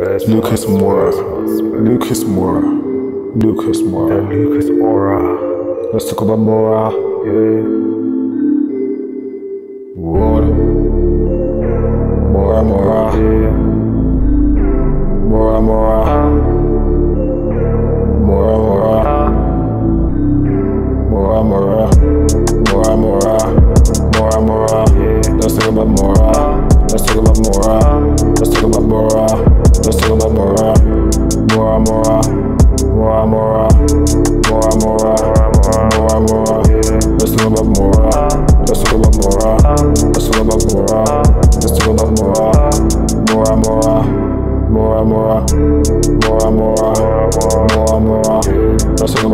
Lucas Moura. Lucas Moura. Lucas Moura. Lucas Aura. Let's talk about Moura. Yeah. What? Moura, Moura. Yeah. Moura, Moura. Moura, Moura. Moura, Moura. Moura, Moura. Moura, Moura. Let's talk about Moura. Let's talk about Moura. Let's talk about Moura.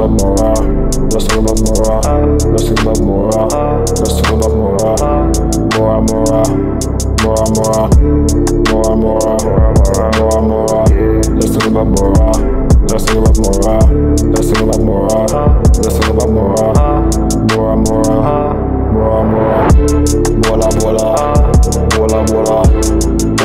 About Moura. Let's talk about Moura. Let's talk about Moura. Let's talk about Moura. Moura, Moura. Moura, Moura. Moura, Moura. Moura, Moura. Let's talk about Moura. Let's talk about Moura. Let's talk about Moura. Let's talk about Moura. Moura, Moura. Moura, Moura. Bola, bola. Bola, bola.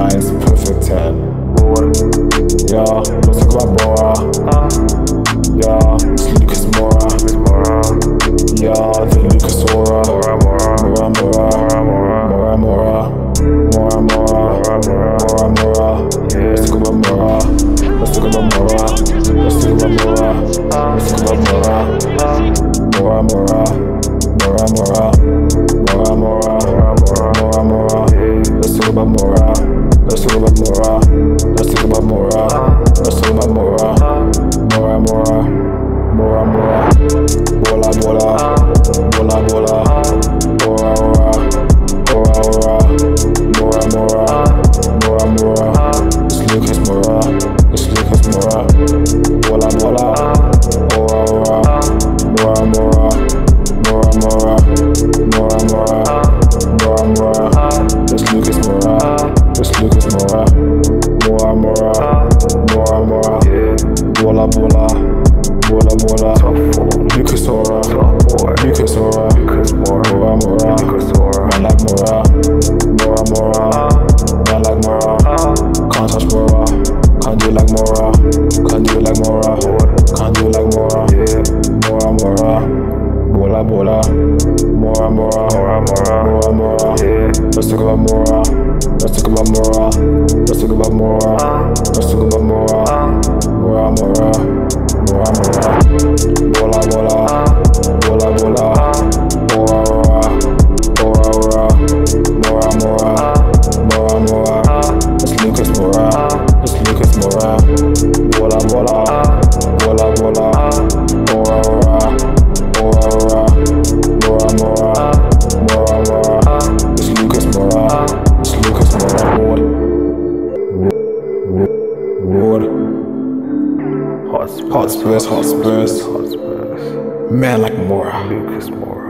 Nines, perfect ten. What? Yeah, let's talk about Moura. Ah. Yeah, it's Lucas Moura. Yeah, the Lucas. Moura, Moura. Moura, Moura. Moura, Moura. Moura, Moura. Moura, Moura. Moura, Moura. Moura, Moura. Yeah. Let's talk about Moura. Moura. Moura. Moura. Moura, Moura. Moura, Moura. Moura, Moura. Bola, bola. Moura, Moura. Moura, Moura. Moura, Moura. Yeah. Let's talk about Moura. Let's talk about Moura. Let's talk about Moura. Let's talk about Moura. Moura, Moura. Moura, Moura. Bola, bola. Hot Spurs. Hot Spurs, hot Spurs. Hot Spurs. Man like Moura. Lucas Moura.